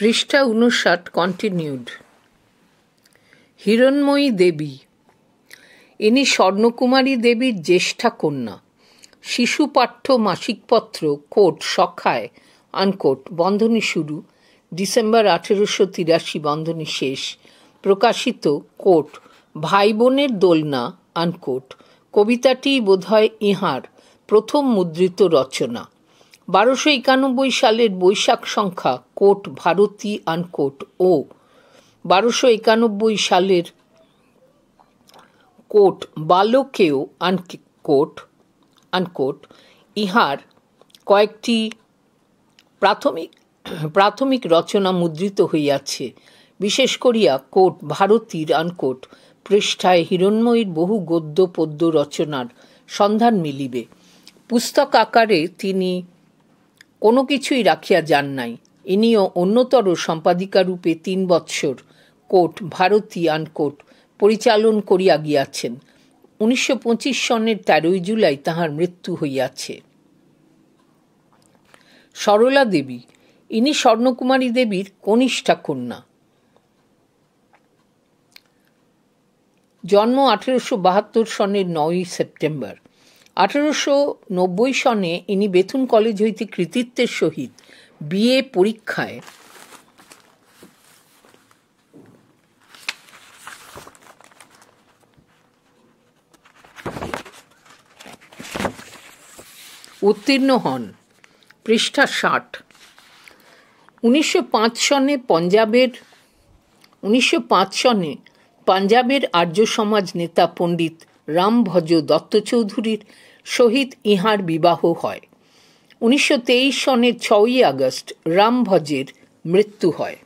পৃষ্ঠা উনষাট কন্টিনিউড হিরণময়ী দেবী। ইনি স্বর্ণকুমারী দেবীর জ্যেষ্ঠা কন্যা। শিশু পাঠ্য মাসিকপত্র কোট সখায় আনকোট বন্ধনী শুরু, ডিসেম্বর আঠেরোশো তিরাশি বন্ধনী শেষ, প্রকাশিত কোট ভাই বোনের দোলনা আনকোট কবিতাটি বোধহয় ইহার প্রথম মুদ্রিত রচনা। বারোশো একানব্বই সালের বৈশাখ সংখ্যা, কোট ভারতী আনকোট, ও। বারোশো একানব্বই সালের কোট, বালকেও আনকোট আনকোট। ইহার কয়েকটি প্রাথমিক প্রাথমিক রচনা মুদ্রিত হইয়াছে। বিশেষ করিয়া কোট ভারতীর আনকোট পৃষ্ঠায় হিরণময়ীর বহু গদ্য পদ্য রচনার সন্ধান মিলিবে। পুস্তক আকারে তিনি কোনো কিছুই রাখিয়া যান নাই। ইনিও অন্যতর সম্পাদিকা রূপে তিন বৎসর কোট, ভারতী আনকোট পরিচালন করিয়া গিয়াছেন। উনিশশো পঁচিশ সনের তেরোই জুলাই তাহার মৃত্যু হইয়াছে। সরলা দেবী, ইনি স্বর্ণকুমারী দেবীর কনিষ্ঠা কন্যা। জন্ম আঠেরোশো বাহাত্তর সনের নয়ই সেপ্টেম্বর। আঠেরোশো নব্বই সনে ইনি বেথুন কলেজ হইতে কৃতিত্বের সহিত বিএ পরীক্ষায় উত্তীর্ণ হন। পৃষ্ঠা ষাট। উনিশশো পাঁচ সনে পঞ্জাবের, উনিশশো পাঁচ সনে পাঞ্জাবের আর্য সমাজ নেতা পণ্ডিত রামভজ দত্ত চৌধুরীর সহিত ইহার বিবাহ হয়। উনিশশো তেইশ সনের ছয়ই আগস্ট রামভজের মৃত্যু হয়।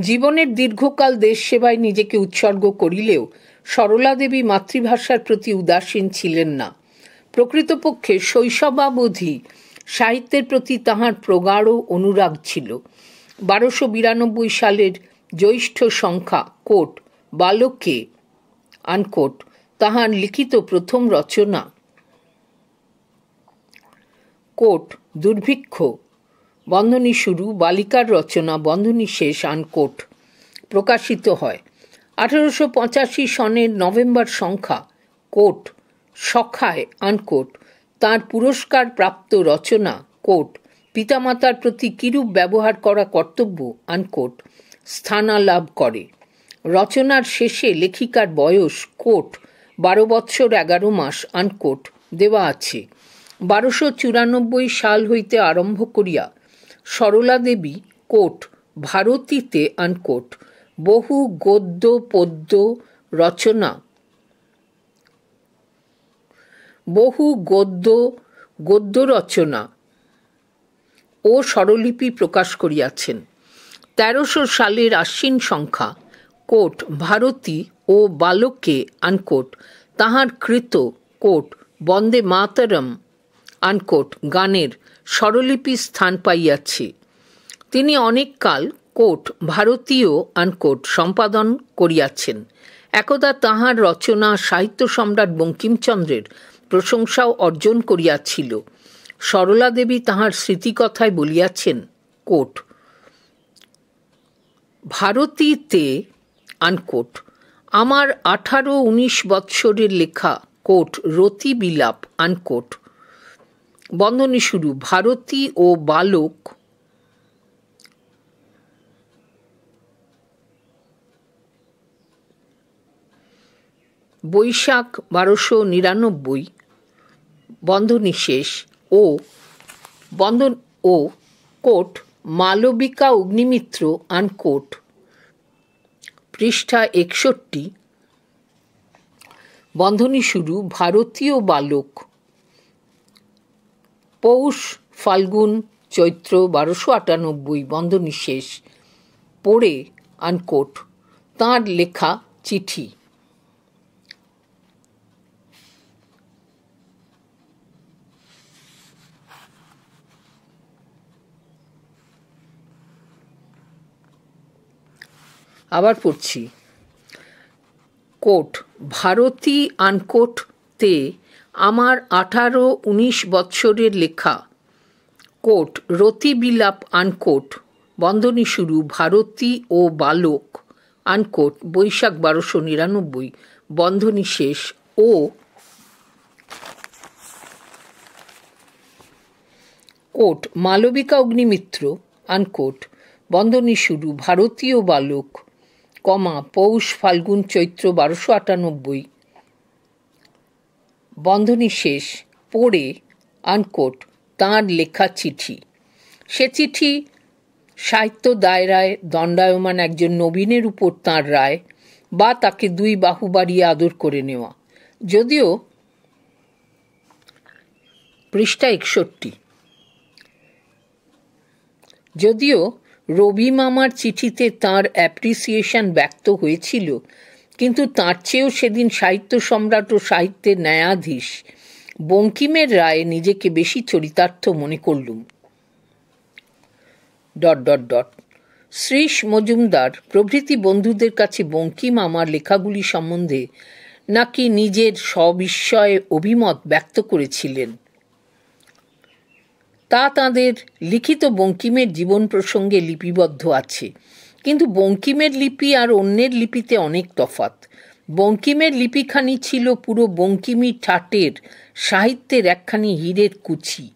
জীবনের দীর্ঘকাল দেশ সেবায় নিজেকে উৎসর্গ করিলেও সরলা দেবী মাতৃভাষার প্রতি উদাসীন ছিলেন না। প্রকৃতপক্ষে শৈশবাবধি সাহিত্যের প্রতি তাহার প্রগাঢ় অনুরাগ ছিল। বারোশো বিরানব্বই সালের জ্যৈষ্ঠ সংখ্যা, কোট বালককে আনকোট, তাহার লিখিত প্রথম রচনা কোট, দুর্ভিক্ষ। বন্ধনী শুরু, বালিকার রচনা, বন্ধনী শেষ, আনকোট। প্রকাশিত হয়। আঠারোশো পঁচাশি সনের নভেম্বর সংখ্যা, কোট, সখায়, আনকোট। তার পুরস্কার প্রাপ্ত রচনা, কোট। পিতামাতার প্রতি কিরূপ ব্যবহার করা কর্তব্য, আনকোট। স্থানা লাভ করে। রচনার শেষে লেখিকার বয়স, কোট। বারো বৎসর এগারো মাস, আনকোট। দেওয়া আছে। বারোশো চুরানব্বই সাল হইতে আরম্ভ করিয়া সরলা দেবী কোট, ভারতীতে আনকোট বহু গদ্য, পদ্য রচনা, বহু গদ্য গদ্য রচনা ও স্বরলিপি প্রকাশ করিয়াছেন। তেরোশো সালের আশ্বিন সংখ্যা, কোট, ভারতী ও বালকে আনকোট তাহার কৃত কোট, বন্দে মাতরম আনকোট, গানের স্বরলিপি স্থান পাইয়াছে। তিনি অনেককাল কোট, ভারতীয় আনকোট সম্পাদন করিয়াছেন। একদা তাহার রচনা সাহিত্য সম্রাট বঙ্কিমচন্দ্রের প্রশংসাও অর্জন করিয়াছিল। সরলা দেবী তাহার স্মৃতিকথায় বলিয়াছেন, কোট, ভারতীতে আনকোট, আমার আঠারো উনিশ বৎসরের লেখা কোট রতি বিলাপ আনকোট বন্ধনী শুরু, ভারতী ও বালক। বৈশাখ বারোশো নিরানব্বই, বন্ধনী শেষ, ও বন্ধন, ও কোট, মালবিকা অগ্নিমিত্র আনকোট পৃষ্ঠা একষট্টি, বন্ধনী শুরু, ভারতীয় বালক। পৌষ, ফাল্গুন, চৈত্র বারোশো আটানব্বই বন্ধনী শেষ পড়ে আনকোট। তাঁর লেখা চিঠি। আবার পড়ছি। কোট, ভারতী আনকোট তে আমার আঠারো উনিশ বৎসরের লেখা। কোট রতি বিলাপ আনকোট, বন্ধনী শুরু, ভারতী ও বালক আনকোট, বৈশাখ বারোশো নিরানব্বই, বন্ধনী শেষ, ও কোট, মালবিকা অগ্নিমিত্র আনকোট, বন্ধনী শুরু, ভারতীয় বালক, কমা, পৌষ ফাল্গুন চৈত্র বারোশো আটানব্বই বন্ধনী শেষ পড়ে আনকোট তাঁর লেখা চিঠি। সে চিঠি সাহিত্য দায়রায় দণ্ডায়মান একজন নবীনের উপর তাঁর রায় বা তাকে দুই বাহু বাড়িয়ে আদর করে নেওয়া। যদিও পৃষ্ঠা একষট্টি। যদিও রবি মামার চিঠিতে তার অ্যাপ্রিসিয়েশন ব্যক্ত হয়েছিল কিন্তু তাঁর চেয়েও সেদিন সাহিত্য সম্রাট ও সাহিত্যের ন্যায়াধীশ বঙ্কিমের রায়ে নিজেকে বেশি চরিতার্থ মনে করলুম। Dot dot dot. Shrish Majumdar, প্রভৃতি বন্ধুদের কাছে বঙ্কিম আমার লেখাগুলি সম্বন্ধে নাকি নিজের সবিস্ময়ে অভিমত ব্যক্ত করেছিলেন। তা তাঁদের লিখিত বঙ্কিমের জীবন প্রসঙ্গে লিপিবদ্ধ আছে। কিন্তু বঙ্কিমের লিপি আর অন্যের লিপিতে অনেক তফাত। বঙ্কিমের লিপিখানি ছিল পুরো বঙ্কিমি ঠাটের সাহিত্যের একখানি হীরের কুচি।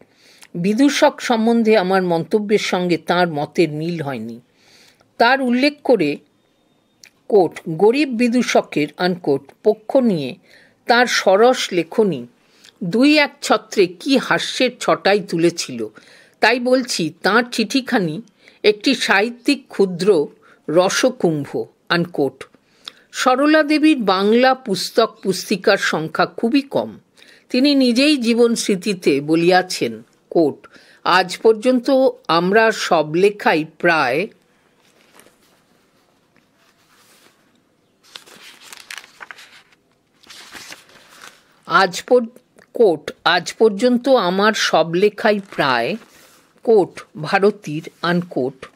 বিদূষক সম্বন্ধে আমার মন্তব্যের সঙ্গে তার মতের মিল হয়নি। তার উল্লেখ করে, কোট, গরিব বিদূষকের, আনকোট, পক্ষ নিয়ে তার সরস লেখনী, দুই এক ছত্রে কি হাস্যের ছটাই তুলেছিল। তাই বলছি, তাঁর চিঠিখানি একটি সাহিত্যিক ক্ষুদ্র রসকুম্ভ আনকোট সরলা দেবীর বাংলা পুস্তক পুস্তিকার সংখ্যা খুবই কম। তিনি নিজেই জীবন স্মৃতিতে বলিয়াছেন কোট আজ পর্যন্ত আমরা সব লেখাই প্রায় আজ কোট আজ পর্যন্ত আমার সব লেখাই প্রায় কোট ভারতীর আনকোট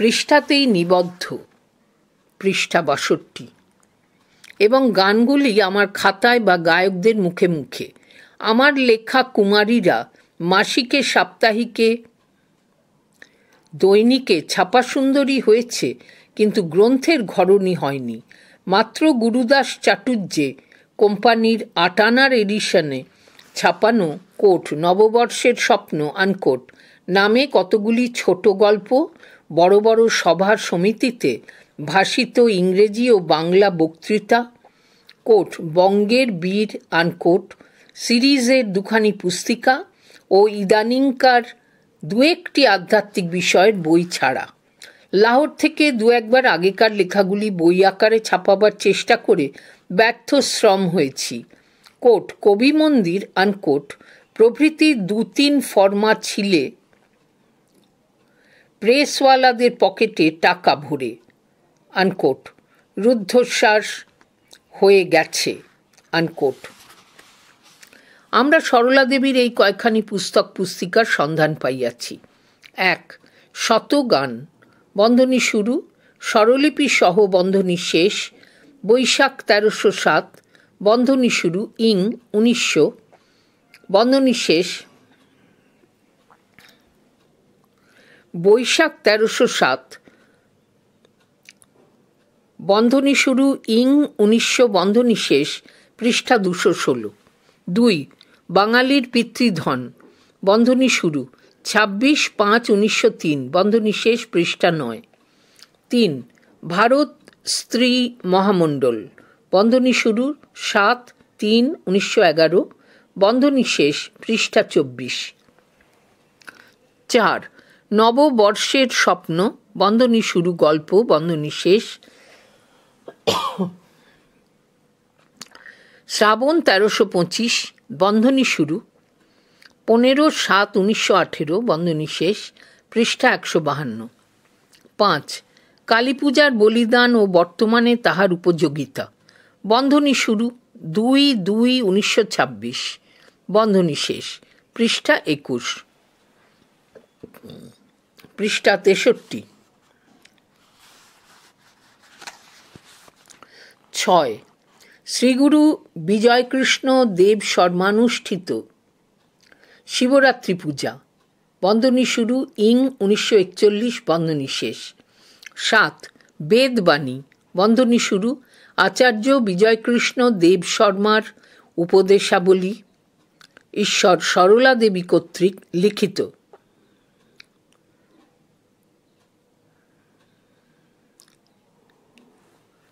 পৃষ্ঠাতেই নিবদ্ধ। পৃষ্ঠা বাষট্টি। এবং গানগুলি আমার খাতায় বা গায়কদের মুখে মুখে। আমার লেখা কুমারীরা মাসিকে, সাপ্তাহিকে, দৈনিকে ছাপা সুন্দরী হয়েছে, কিন্তু গ্রন্থের ঘরণী হয়নি। মাত্র গুরুদাস চাটুর্যে কোম্পানির আটানার এডিশনে ছাপানো কোট, নববর্ষের স্বপ্ন আনকোট নামে কতগুলি ছোট গল্প বড় বড় সভার সমিতিতে ভাষিত ইংরেজি ও বাংলা বক্তৃতা, কোট, বঙ্গের বীর আনকোট সিরিজের দুখানি পুস্তিকা ও ইদানিংকার দু একটি আধ্যাত্মিক বিষয়ের বই ছাড়া। লাহোর থেকে দু একবার আগেকার লেখাগুলি বই আকারে ছাপাবার চেষ্টা করে ব্যর্থ শ্রম হয়েছি। কোট, কবি মন্দির আনকোট প্রভৃতি দু তিন ফর্মা ছিলে প্রেসওয়ালাদের পকেটে টাকা ভরে আনকোট রুদ্ধশ্বাস হয়ে গেছে আনকোট আমরা সরলা দেবীর এই কয়েকখানি পুস্তক পুস্তিকার সন্ধান পাইয়াছি। এক শত গান বন্ধনী শুরু, স্বরলিপি সহ বন্ধনী শেষ, বৈশাখ তেরোশো সাত, বন্ধনী শুরু, ইং উনিশশো, বন্ধনী শেষ বৈশাখ তেরোশো সাত। বন্ধনী শুরু ইং উনিশশো বন্ধনী শেষ, পৃষ্ঠা দুশো ষোলো। দুই, বাঙালির পিতৃধন, বন্ধনী শুরু, ছাব্বিশ পাঁচ উনিশশো তিন, বন্ধনী শেষ, পৃষ্ঠা নয়। তিন, ভারত স্ত্রী মহামণ্ডল, বন্ধনী শুরু, সাত তিন উনিশশো এগারো, বন্ধনী শেষ, পৃষ্ঠা চব্বিশ। চার নববর্ষের স্বপ্ন বন্ধনী শুরু, গল্প বন্ধনী শেষ। শ্রাবণ তেরোশো পঁচিশ, বন্ধনী শুরু। পনেরো সাত উনিশশো আঠেরো, বন্ধনী শেষ। পৃষ্ঠা একশো বাহান্ন। পাঁচ কালী পূজার বলিদান ও বর্তমানে তাহার উপযোগিতা। বন্ধনী শুরু, দুই দুই উনিশশো ছাব্বিশ। বন্ধনী শেষ। পৃষ্ঠা একুশ। পৃষ্ঠা তেষট্টি। ছয়, শ্রীগুরু বিজয়কৃষ্ণ দেব শর্মানুষ্ঠিত শিবরাত্রি পূজা বন্ধনী শুরু ইং উনিশশো একচল্লিশ বন্ধনী শেষ। সাত, বেদবাণী বন্ধনী শুরু আচার্য বিজয়কৃষ্ণ দেব শর্মার উপদেশাবলী। ঈশ্বর সরলা দেবী কর্তৃক লিখিত।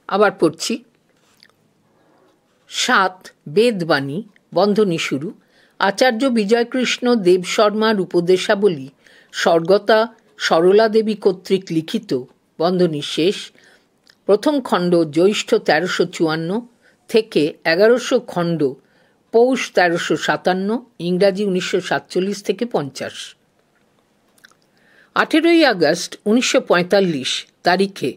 আবার পড়ছি। সাত, বেদবাণী, বন্ধনী শুরু। আচার্য বিজয়কৃষ্ণ দেব শর্মার উপদেশাবলী, স্বর্গতা সরলা দেবী কর্তৃক লিখিত, বন্ধনী শেষ। প্রথম খণ্ড জ্যৈষ্ঠ তেরোশো চুয়ান্ন থেকে এগারোশো খণ্ড পৌষ তেরোশো সাতান্ন, ইংরাজি উনিশশো সাতচল্লিশ থেকে পঞ্চাশ। আঠেরোই আগস্ট উনিশশো পঁয়তাল্লিশ তারিখে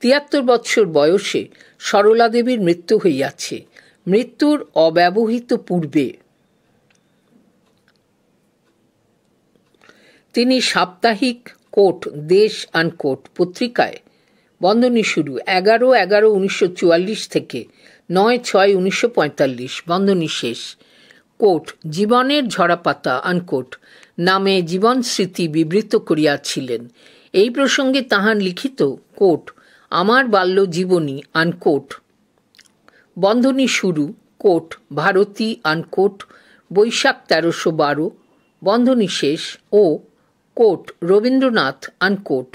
তিয়াত্তর বৎসর বয়সে সরলা দেবীর মৃত্যু হইয়াছে। মৃত্যুর অব্যবহিত পূর্বে তিনি সাপ্তাহিক কোট, দেশ আনকোট পত্রিকায় বন্ধনী শুরু এগারো এগারো উনিশশো চুয়াল্লিশ থেকে নয় ছয় উনিশশো পঁয়তাল্লিশ। বন্ধনী শেষ। কোট, জীবনের ঝরাপাতা আনকোট নামে জীবন স্মৃতি বিবৃত করিয়াছিলেন। এই প্রসঙ্গে তাহার লিখিত কোট আমার বাল্য জীবনী আনকোট বন্ধনী শুরু কোট ভারতী আনকোট বৈশাখ তেরোশো বারো। বন্ধনী শেষ, ও কোট রবীন্দ্রনাথ আনকোট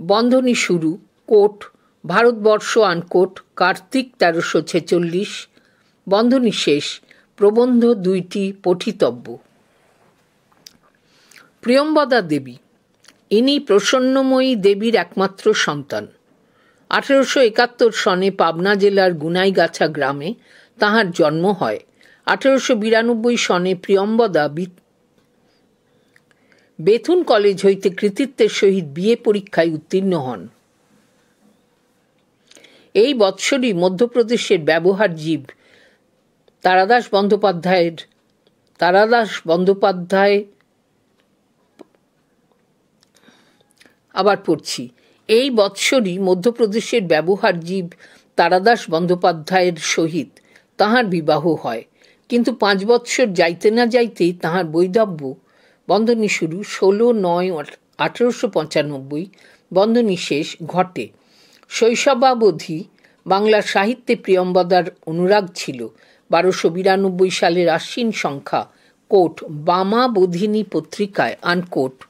বন্ধনী শুরু কোট ভারতবর্ষ আনকোট কার্তিক তেরোশো ছেচল্লিশ। বন্ধনী শেষ, প্রবন্ধ দুইটি পঠিতব্য। প্রিয়ম্বদা দেবী ইনি প্রসন্নময়ী দেবীর একমাত্র সন্তান। আঠেরোশো একাত্তর সনে পাবনা জেলার গুনাইগাছা গ্রামে তাহার জন্ম হয়। আঠেরোশো বিরানব্বই সনে প্রিয়ম্বদা বেথুন কলেজ হইতে কৃতিত্বের সহিত বিয়ে পরীক্ষায় উত্তীর্ণ হন। এই বৎসরই মধ্যপ্রদেশের ব্যবহার জীব তারাদাস বন্দ্যোপাধ্যায়ের, তারাদাস বন্দ্যোপাধ্যায় আবার পড়ছি। এই বৎসরই মধ্যপ্রদেশের ব্যবহার জীব তারাদাস বন্দ্যোপাধ্যায়ের সহিত তাহার বিবাহ হয়। কিন্তু পাঁচ বৎসর যাইতে না যাইতেই তাহার বৈধব্য। বন্ধনী শুরু ষোলো নয় আঠেরোশো পঁচানব্বই। বন্ধনী শেষ ঘটে। শৈশবাবধি বাংলা সাহিত্যে প্রিয়ম্বদার অনুরাগ ছিল। বারোশো বিরানব্বই সালের আশ্বিন সংখ্যা, কোট বামা বোধিনী পত্রিকায় আনকোট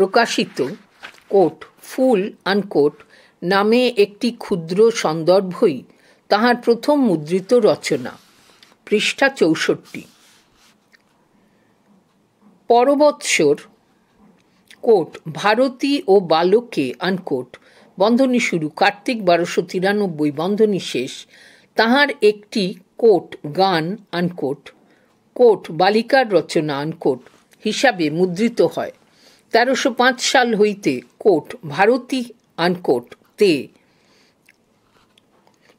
প্রকাশিত কোট, ফুল আনকোট নামে একটি ক্ষুদ্র সন্দর্ভই তাহার প্রথম মুদ্রিত রচনা। পৃষ্ঠা চৌষট্টি। পরবৎসর, কোট, ভারতী ও বালকে আনকোট, বন্ধনী শুরু, কার্তিক বারোশো তিরানব্বই, বন্ধনী শেষ, তাহার একটি কোট, গান আনকোট, কোট, বালিকার রচনা আনকোট হিসাবে মুদ্রিত হয়। তেরোশো পাঁচ সাল হইতে কোট, ভারতী আনকোট তে।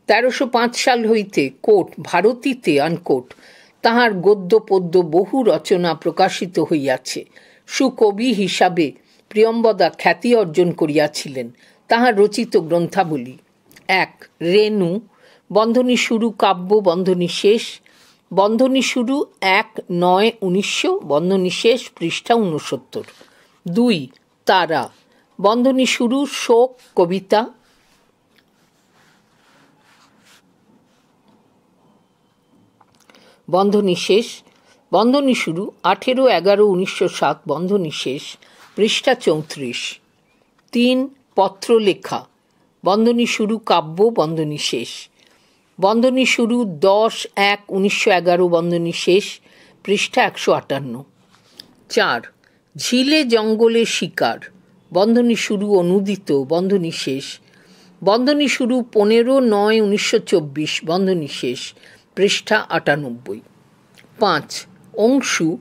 তেরোশো পাঁচ সাল হইতে কোট, ভারতীতে আনকোট। তাহার গদ্য, পদ্য বহু রচনা প্রকাশিত হইয়াছে। সুকবি হিসাবে প্রিয়ম্বদা খ্যাতি অর্জন করিয়াছিলেন তাহার রচিত গ্রন্থাবলী। এক, রেণু। বন্ধনী শুরু কাব্য, বন্ধনী শেষ। বন্ধনী শুরু এক নয় উনিশশো, বন্ধনী শেষ পৃষ্ঠা উনসত্তর। দুই, তারা। বন্ধনী শুরু, শোক, কবিতা। বন্ধনী শেষ। বন্ধনী শুরু, আঠেরো, এগারো, উনিশশো সাত। বন্ধনী শেষ, পৃষ্ঠা চৌত্রিশ। তিন পত্র লেখা বন্ধনী শুরু, কাব্য, বন্ধনী শেষ। বন্ধনী শুরু, দশ, এক, উনিশশো এগারো। বন্ধনী শেষ, পৃষ্ঠা একশো আটান্ন। চার ঝিলে জঙ্গলে শিকার। বন্ধনী শুরু অনুদিত, বন্ধনী শেষ। বন্ধনী শুরু পনেরো নয় উনিশশো চব্বিশ, বন্ধনী শেষ, পৃষ্ঠা আটানব্বই। পাঁচ, অংশু,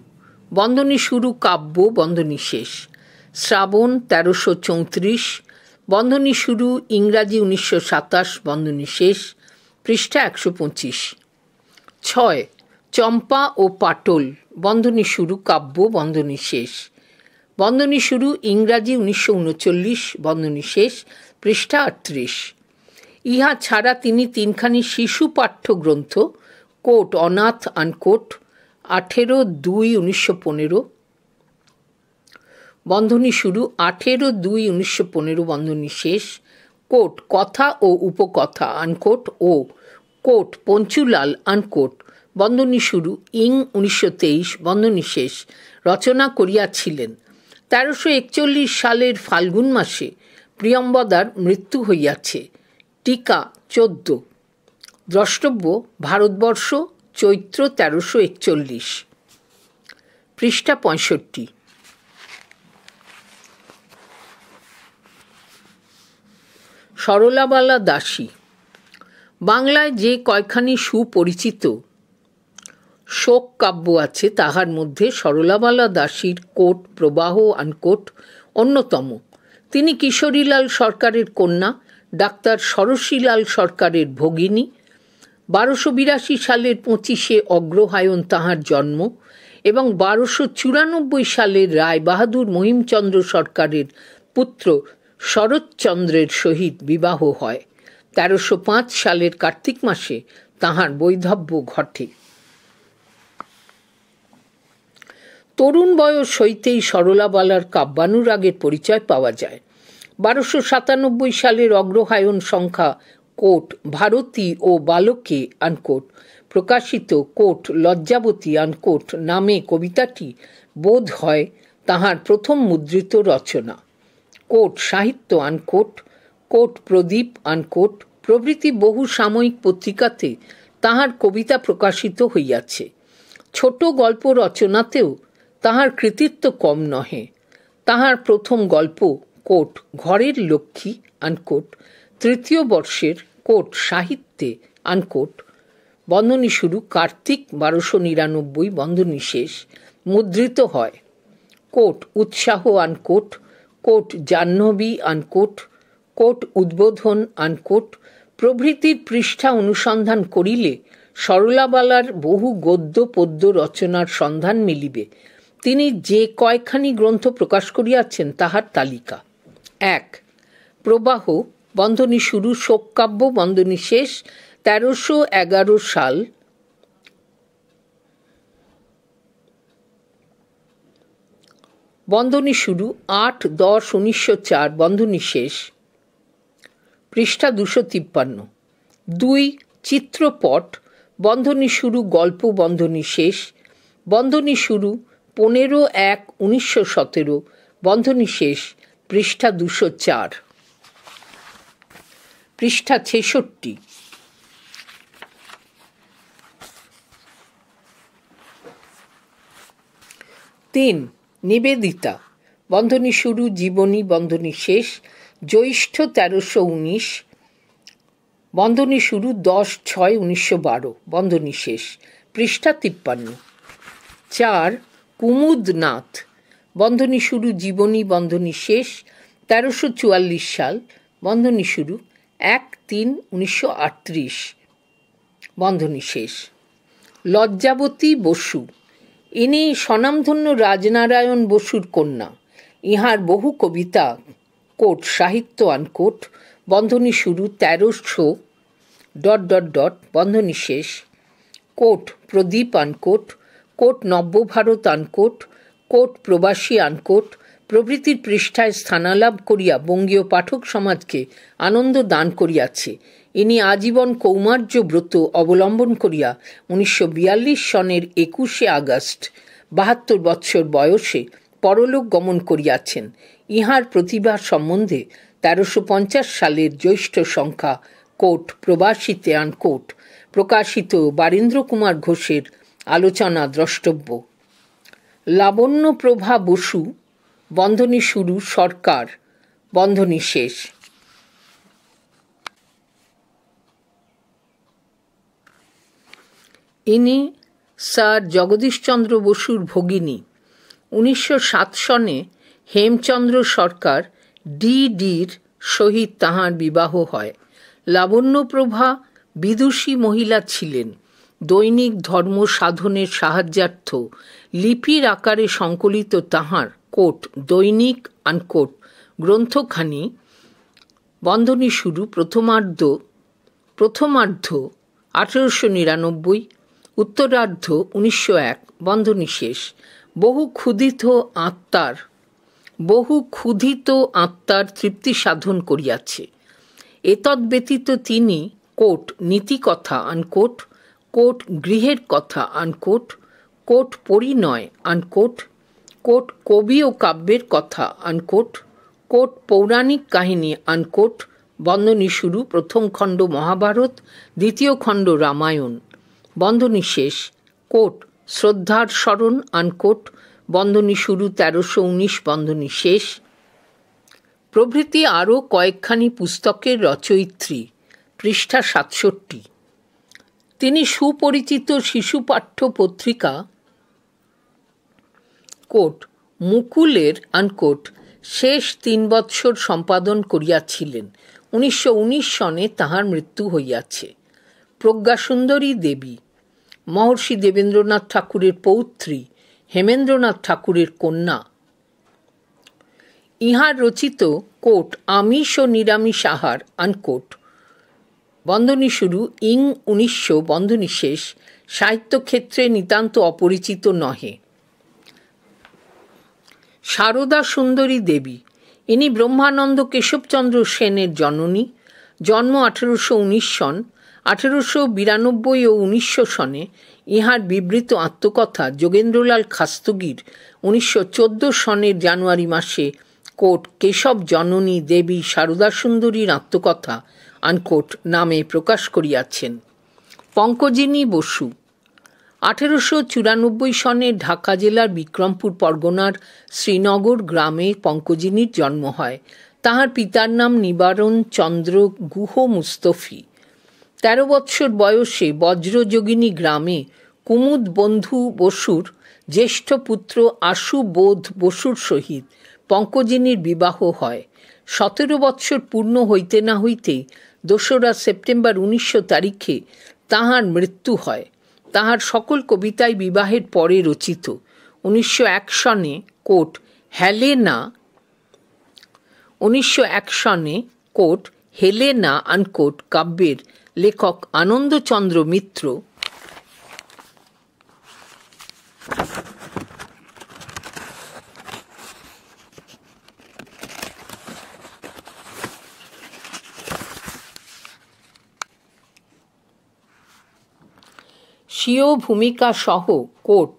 বন্ধনী শুরু কাব্য, বন্ধনী শেষ। শ্রাবণ তেরোশো চৌত্রিশ, বন্ধনী শুরু ইংরাজি উনিশশো সাতাশ, বন্ধনী শেষ, পৃষ্ঠা একশো পঁচিশ। ছয়, চম্পা ও পাটল, বন্ধনী শুরু কাব্য, বন্ধনী শেষ। বন্ধনী শুরু ইংরাজি উনিশশো উনচল্লিশ, বন্ধনী শেষ পৃষ্ঠা আটত্রিশ। ইহা ছাড়া তিনি তিনখানি শিশু পাঠ্যগ্রন্থ, কোট, অনাথ, আনকোট, আঠেরো দুই উনিশশো পনেরো। বন্ধনী শুরু আঠেরো দুই উনিশশো পনেরো, বন্ধনী শেষ কোট, কথা ও উপকথা, আনকোট ও কোট, পঞ্চুলাল, আনকোট। বন্ধনী শুরু ইং উনিশশো তেইশ, বন্ধনী শেষ। রচনা করিয়াছিলেন তেরোশো একচল্লিশ সালের ফাল্গুন মাসে প্রিয়ম্বদার মৃত্যু হইয়াছে। টিকা চোদ্দ। দ্রষ্টব্য, ভারতবর্ষ, চৈত্র তেরোশো একচল্লিশ। পৃষ্ঠা পঁয়ষট্টি। সরলাবালা দাসী। বাংলায় যে কয়খানি সুপরিচিত শোক কাব্য আছে, তাহার মধ্যে সরলাবালা দাসীর কোট প্রবাহ আনকোট অন্যতম। তিনি কিশোরীলাল সরকারের কন্যা, ডাক্তার সরসীলাল সরকারের ভগিনী। বারোশো বিরাশি সালের পঁচিশে অগ্রহায়ণ তাহার জন্ম এবং বারোশো চুরানব্বই সালের রায় বাহাদুর মহিমচন্দ্র সরকারের পুত্র শরৎচন্দ্রের সহিত বিবাহ হয়। তেরোশো পাঁচ সালের কার্তিক মাসে তাহার বৈধব্য ঘটে। তরুণ বয়স হইতেই সরলাবালার কাব্যানুরাগের পরিচয় পাওয়া যায়। বারোশো সাতানব্বই সালের অগ্রহায়ণ সংখ্যা কোট, ভারতী ও বালকে আনকোট। প্রকাশিত কোট, লজ্জাবতী আনকোট নামে কবিতাটি বোধ হয় তাহার প্রথম মুদ্রিত রচনা। Quote, Sahitya unquote, quote, Pradip unquote, প্রভৃতি বহু সাময়িক পত্রিকাতে তাহার কবিতা প্রকাশিত হইয়াছে। ছোট গল্প রচনাতেও তাহার কৃতিত্ব কম নহে। তাহার প্রথম গল্প, কোট, ঘরের লক্ষ্মী, আনকোট, তৃতীয় বর্ষের কোট সাহিত্যে, আনকোট, বন্ধনী শুরু কার্তিক বারোশো নিরানব্বই, বন্ধনী শেষ, মুদ্রিত হয়। Quote Utsaha, unquote, quote Jahnavi, unquote, quote Udbodhan, unquote, প্রভৃতির পৃষ্ঠা অনুসন্ধান করিলে সরলাবালার বহু গদ্য পদ্য রচনার সন্ধান মিলিবে। তিনি যে কয়খানি গ্রন্থ প্রকাশ করিয়াছেন, তাহার তালিকা। এক, প্রবাহ, বন্ধনী শুরু শোককাব্য বন্ধনী শেষ, তেরোশো এগারো সাল। বন্ধনী শুরু, আট, দশ, উনিশশো চার, বন্ধনী শেষ। পৃষ্ঠা দুশো তিপ্পান্ন। দুই, চিত্রপট, বন্ধনী শুরু, গল্প, বন্ধনী শেষ। বন্ধনী শুরু পনেরো এক উনিশশো সতেরো। বন্ধনী শেষ, পৃষ্ঠা দুশো চার। পৃষ্ঠা ছেষট্টি। তিন, নিবেদিতা। বন্ধনী শুরু, জীবনী, বন্ধনী শেষ, জ্যৈষ্ঠ তেরোশো উনিশ। বন্ধনী শুরু, দশ ছয় উনিশশো বারো। বন্ধনী শেষ, পৃষ্ঠা তিপ্পান্ন। চার কুমুদনাথ বন্ধনী শুরু জীবনী, বন্ধনী শেষ, তেরোশো চুয়াল্লিশ সাল। বন্ধনী শুরু এক তিন উনিশশো আটত্রিশ। বন্ধনী শেষ। লজ্জাবতী বসু। ইনি স্বনামধন্য রাজনারায়ণ বসুর কন্যা। ইহার বহু কবিতা, কোট, সাহিত্য আনকোট বন্ধনী শুরু তেরোশো ডট ডট ডট। বন্ধনী শেষ। Quote, Pradip unquote quote Nabyabharat unquote, quote Prabasi unquote, প্রভৃতির পৃষ্ঠায় স্থানালাভ করিয়া বঙ্গীয় পাঠক সমাজকে আনন্দ দান করিয়াছে। ইনি আজীবন কৌমার্য ব্রত অবলম্বন করিয়া উনিশশো বিয়াল্লিশ সনের একুশে আগস্ট বাহাত্তর বৎসর বয়সে পরলোক গমন করিয়াছেন। ইহার প্রতিভা সম্বন্ধে তেরোশো পঞ্চাশ সালের জ্যৈষ্ঠ সংখ্যা কোট প্রবাসীতে আনকোট। প্রকাশিত বারীন্দ্র কুমার ঘোষের আলোচনা দ্রষ্টব্য। লাবণ্যপ্রভা বসু, বন্ধনী শুরু, সরকার, বন্ধনী শেষ। ইনি স্যার জগদীশচন্দ্র বসুর ভগিনী। উনিশশো সাত সনে হেমচন্দ্র সরকার ডি ডিডির সহিত তাহার বিবাহ হয়। লাবণ্যপ্রভা বিদুষী মহিলা ছিলেন। দৈনিক ধর্ম সাধনের সাহায্যার্থ। লিপির আকারে সংকলিত তাহার কোট দৈনিক আনকোট। গ্রন্থখানি, বন্ধনী শুরু, প্রথমার্ধ প্রথমার্ধ, আঠেরোশো নিরানব্বই, উত্তরার্ধ, উনিশশো এক, বন্ধনী শেষ। বহু ক্ষুধিত আত্মার, বহু ক্ষুধিত আত্মার তৃপ্তি সাধন করিয়াছে। এতদ ব্যতীত তিনি কোট, নীতিকথা আনকোট কোট গৃহের কথা unquote quote Parinay unquote quote কবি ও কাব্যের কথা আনকোট কোট পৌরাণিক কাহিনী আনকোট বন্ধনী শুরু, প্রথম খণ্ড মহাভারত, দ্বিতীয় খণ্ড রামায়ণ। বন্ধনী শেষ, কোট, শ্রদ্ধার স্মরণ আনকোট বন্ধনী শুরু, তেরোশো উনিশ, বন্ধনী শেষ। প্রভৃতি আরও কয়েকখানি পুস্তকের রচয়িত্রী, পৃষ্ঠা সাতষট্টি। তিনি সুপরিচিত শিশু পাঠ্য পত্রিকা কোট মুকুলের আনকোট শেষ তিন বৎসর সম্পাদন করিয়াছিলেন। উনিশশো উনিশ সনে তাহার মৃত্যু হইয়াছে। প্রজ্ঞাসুন্দরী দেবী, মহর্ষি দেবেন্দ্রনাথ ঠাকুরের পৌত্রী, হেমেন্দ্রনাথ ঠাকুরের কন্যা। ইহার রচিত কোট আমিষ ও নিরামিষ আহার আনকোট বন্ধনী শুরু ইং উনিশশো বন্ধনী শেষ, সাহিত্যক্ষেত্রে নিতান্ত অপরিচিত নহে। সারদা সুন্দরী দেবী, ইনি ব্রহ্মানন্দ কেশবচন্দ্র সেনের জননী, জন্ম আঠেরোশো উনিশ সন, আঠেরোশো বিরানব্বই ও উনিশশো সনে ইহার বিবৃত আত্মকথা যোগেন্দ্রলাল খাস্তগির উনিশশো চোদ্দ সনের জানুয়ারি মাসে কোট কেশব জননী দেবী সারদা সুন্দরীর আত্মকথা আনকোট নামে প্রকাশ করিয়াছেন। পঙ্কজিনী বসু, আঠেরোশো চুরানব্বই সনে ঢাকা জেলার বিক্রমপুর পরগনার শ্রীনগর গ্রামে পঙ্কজিনীর জন্ম হয়। তাহার পিতার নাম নিবারণ চন্দ্র গুহ মুস্তফি। তেরো বৎসর বয়সে বজ্রযোগিনী গ্রামে কুমুদ বন্ধু বসুর জ্যেষ্ঠ পুত্র আশু বোধ বসুর সহিত পঙ্কজিনীর বিবাহ হয়। সতেরো বৎসর পূর্ণ হইতে না হইতেই দোসরা সেপ্টেম্বর উনিশশো তারিখে তাহার মৃত্যু হয়। তাহার সকল কবিতাই বিবাহের পরে রচিত। উনিশশো এক সনে কোট হ্যালেনা উনিশশো এক সনে কোট হেলেনা আনকোট কাব্যের লেখক আনন্দচন্দ্র মিত্র। স্বীয় ভূমিকা সহ কোট,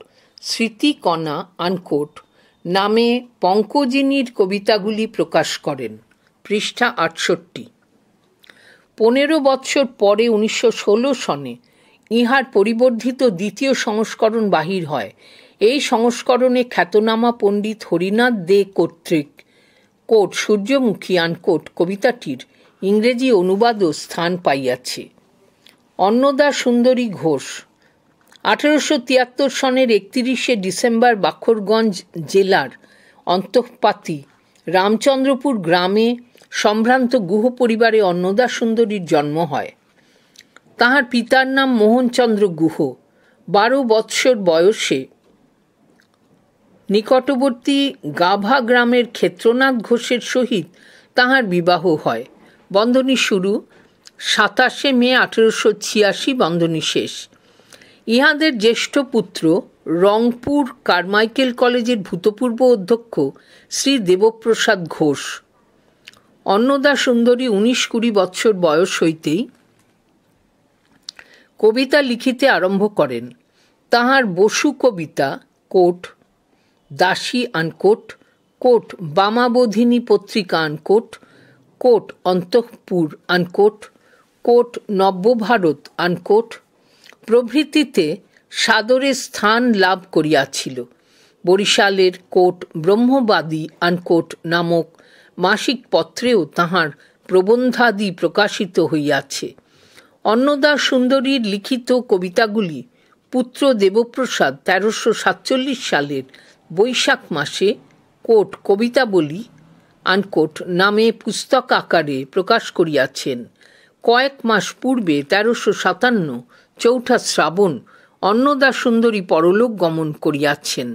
স্মৃতিকণা আনকোট নামে পঙ্কজিনীর কবিতাগুলি প্রকাশ করেন। পৃষ্ঠা আটষট্টি। পনেরো বৎসর পরে উনিশশো ষোলো সনে ইহার পরিবর্ধিত দ্বিতীয় সংস্করণ বাহির হয়। এই সংস্করণে খ্যাতনামা পণ্ডিত হরিনাথ দে কর্তৃক কোট, সূর্যমুখী আনকোট কবিতাটির ইংরেজি অনুবাদও স্থান পাইয়াছে। অন্নদা সুন্দরী ঘোষ আঠেরোশো তিয়াত্তর সনের একত্রিশে ডিসেম্বর বাখরগঞ্জ জেলার অন্তঃপাতি রামচন্দ্রপুর গ্রামে সম্ভ্রান্ত গুহ পরিবারে অন্নদা সুন্দরীর জন্ম হয়। তাহার পিতার নাম মোহনচন্দ্র গুহ। বারো বৎসর বয়সে নিকটবর্তী গাভা গ্রামের ক্ষেত্রনাথ ঘোষের সহিত তাহার বিবাহ হয়। বন্ধনী শুরু সাতাশে মে আঠেরোশো ছিয়াশি, বন্ধনী শেষ। ইহাদের জ্যেষ্ঠ পুত্র রংপুর কারমাইকেল কলেজের ভূতপূর্ব অধ্যক্ষ শ্রী দেবপ্রসাদ ঘোষ। অন্নদা সুন্দরী উনিশ কুড়ি বৎসর বয়স হইতেই কবিতা লিখিতে আরম্ভ করেন। তাহার বসু কবিতা quote, Dasi unquote, quote Bamabodhini Patrika unquote, quote Antahpur unquote, quote Nabyabharat unquote প্রভৃতিতে সাদরে স্থান লাভ করিয়াছিল। বরিশালের কোট ব্রহ্মবাদী আনকোট নামক মাসিক পত্রেও তাহার প্রবন্ধাদি প্রকাশিত হইয়াছে। অন্নদা সুন্দরীর লিখিত কবিতাগুলি পুত্র দেবপ্রসাদ তেরোশো সাতচল্লিশ সালের বৈশাখ মাসে কোট কবিতা বলি আনকোট নামে পুস্তক আকারে প্রকাশ করিয়াছেন। কয়েক মাস পূর্বে তেরোশো সাতান্ন চৌঠা শ্রাবণ অন্নদা সুন্দরী পরলোক গমন করিয়াছেন।